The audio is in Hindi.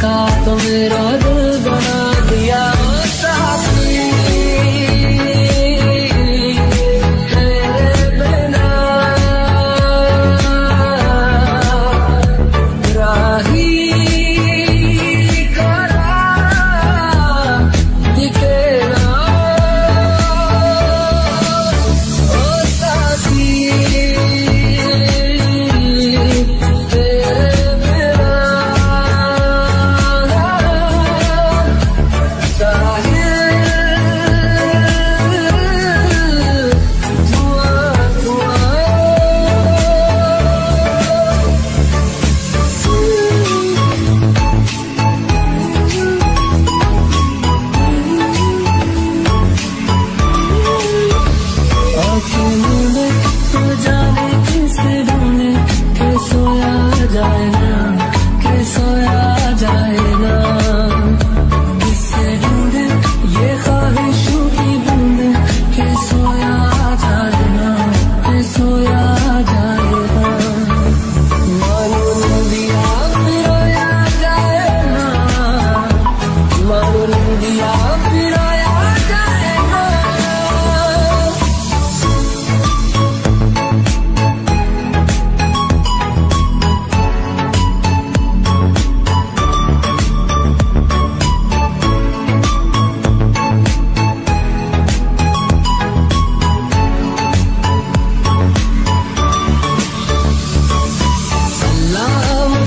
सका तो मेरा सोया जाए ना।